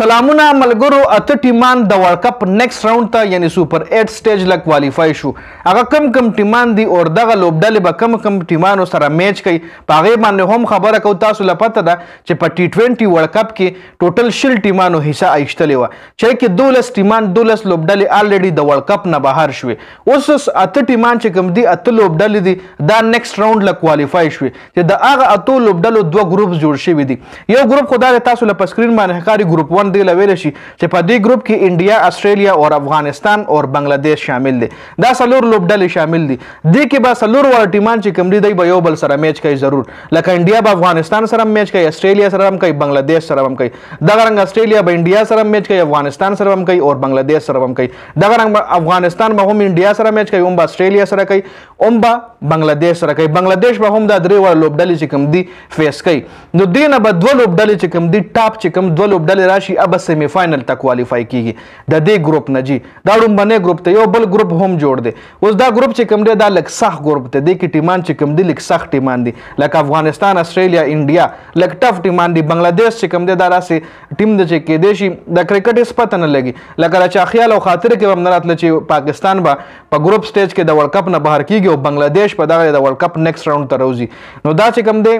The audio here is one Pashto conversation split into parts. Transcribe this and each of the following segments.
سلامونه ملګرو اته ټیمان د ورلد کپ نیکسټ راوند ته یعنی سوپر 8 سټیج لا کوالیفای شو هغه کم کم ټیمان دی او دغه لوبډلې به کم کم ټیمانو سره میچ کوي په هغه باندې هم خبره کو تاسو لپاره ده چې په ټي 20 ورلد کپ کې ټوټل شل ټیمانو حصہ ایشتلې و چې کې 12 ټیمان 12 لوبډلې الریډي د ورلد کپ نه بهر شوې اوس اوس اته ټیمان چې کوم دي اته لوبډلې دي دا نیکسټ راوند له کوالیفای شوې چې د هغه اتو لوبډلو دوه ګروپ جوړ شوي دي یو ګروپ خو دا تاسو له پسکرین باندې ښکاري ګروپ 1 دی لویل شي چې په دې ګروپ کې انډیا استرالیا او افغانستان او بنگلاديش شامل دي دا څلور لوبډلې شامل دي دې کې به څلور وړ ټیمان چې کوم دي دوی به یو بل سره میچ کوي ضرور لکه انډیا به افغانستان سره میچ کوي استرالیا سره هم کوي بنگلاديش سره هم کوي دا رنګ استرالیا به انډیا سره میچ کوي افغانستان سره هم کوي او بنگلاديش سره هم کوي دغه رنګ افغانستان به هم انډیا سره میچ کوي هم به استرالیا سره کوي هم به بنگلاديش سره کوي بنگلاديش به هم دا درې وړ لوبډلې چې کوم دي فیس کوي نو دینه به دوه لوبډلې چې کوم دي ټاپ چې کوم دوه لوبډلې راشي اب سیمی فائنل ته کوالیفای کیږي د دې ګروپ نه جی دا ډومبنه ګروپ ته یو بل ګروپ هم جوړ دی اوس دا ګروپ چې کوم دی دا لک سخت ګروپ ته دی کې ټیمان چې کوم دي لک سخت ټیمان دي لکه افغانستان استرالیا انډیا لک ټف ټیمان دي بنگلاديش چې کوم دی دا راسي ټیم د چې کېدې شي د کرکټ هیڅ پته نه لګي لکه د چا خیال او خاطر کې هم نه راتله چې پاکستان به په ګروپ سټیج کې د ورلډ کپ نه بهر کیږي او بنگلاديش په دغه د ورلډ کپ نیکسټ راوند ته راوځي نو دا چې کوم دی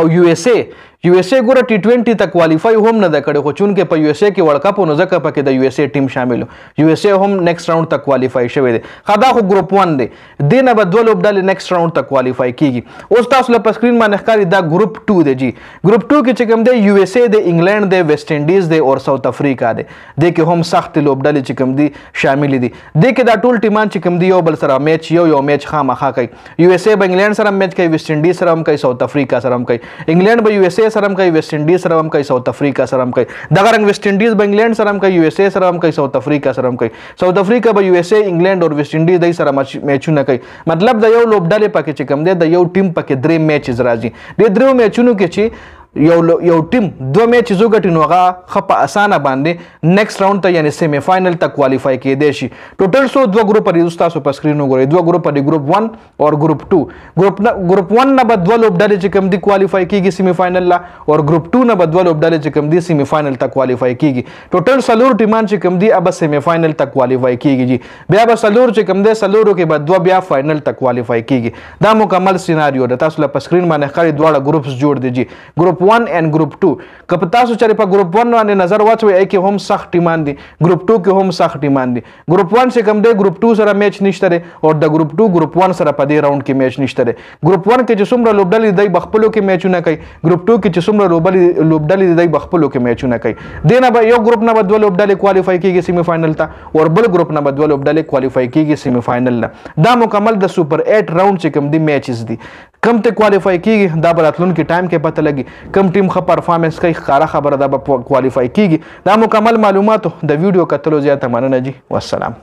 او یو اس ای یو اس ای ګوره ټي 20 ته کوالیفای هم نه ده کړې خو چون کې په یو اس ای کې ورلډ کپ نو ځکه پکې د یو اس ای ټیم شامل یو اس ای هم نیکسټ راوند ته کوالیفای شوی دی خدا خو ګروپ 1 دی دې نه به دوه لوبډلې نیکسټ راوند ته کوالیفای کیږي اوس تاسو له په سکرین باندې ښکاري دا ګروپ 2 دی جی ګروپ 2 کې چې کوم دی یو اس ای دی انګلند دی ویسټ انډیز دی او ساوث افریقا دی دې کې هم سخت لوبډلې چې کوم دی شامل دي دې کې دا ټول ټیمان چې کوم دی یو بل سره میچ یو یو میچ خامخا کوي یو اس ای به انګلند سره میچ کوي ویسټ انډیز سره هم کوي ساوث افریقا سره هم کوي انګلند به یو اس ای سره هم کوي ویسټ انډیز سره هم کوي ساوث افریقا سره هم کوي دغه رنګ ویسټ انډیز به انګلند سره هم کوي یو اس ای سره هم کوي ساوث افریقا سره هم کوي ساوت افریقا به یو اس ای انګلند او ویسټ انډیز دای سره میچونه کوي مطلب د یو لوبډلې پکې چې کم دی د یو ټیم پکې درې میچز راځي د درو میچونو کې چې یو یو ټیم دوه میچ زو ګټي نو هغه خپ اسانه باندې نیکسټ راوند ته یعنی سیمی فائنل ته کوالیفای کېدې شي ټوټل سو دوه ګروپ لري تاسو په سکرین وګورئ دوه ګروپ لري ګروپ 1 اور ګروپ 2 ګروپ ګروپ 1 نه بد ولوب ډلې چې کم دي کوالیفای کیږي سیمی فائنل لا اور ګروپ 2 نه بد ولوب ډلې چې کم دي سیمی فائنل ته کوالیفای کیږي ټوټل سلور ټیمان چې کم دي اب سیمی فائنل ته کوالیفای کیږي بیا به سلور چې کم دي سلورو کې بد دوه بیا فائنل ته کوالیفای کیږي دا مکمل سیناریو ده تاسو له سکرین باندې خاري دواړه ګروپس جوړ دي جی ګروپ 1 اینڈ ګروپ 2 کپ تاسو چې په ګروپ 1 باندې نظر واچوي کې هم سخت ټیمان دي ګروپ 2 کې هم سخت ټیمان دي ګروپ 1 چې کوم دی ګروپ 2 سره میچ نشته دی او د ګروپ 2 ګروپ 1 سره په دې راوند کې میچ نشته دی ګروپ 1 کې چې څومره لوبډلې دی بخپلو کې میچونه کوي ګروپ 2 کې چې څومره لوبډلې لوبډلې دی بخپلو کې میچونه کوي دینه به یو ګروپ نه به دوه لوبډلې کوالیفای کیږي سیمی فائنل ته او بل ګروپ نه به دوه لوبډلې کوالیفای کیږي سیمی فائنل ته دا مکمل د سوپر 8 راوند چې کوم دی میچز دي کم ته کوالیفای کیږي دا به راتلونکي ټایم کې پته لګي کم ټیم ښه پرفارمنس کوي ښکاره خبره دا به کوالیفای کیږي دا مکمل معلوماتو د ویډیو کتلو زیاته مننه جی والسلام